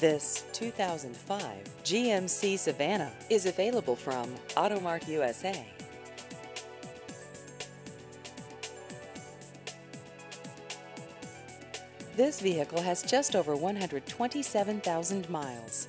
This 2005 GMC Savana is available from Auto Mart USA. This vehicle has just over 127,000 miles.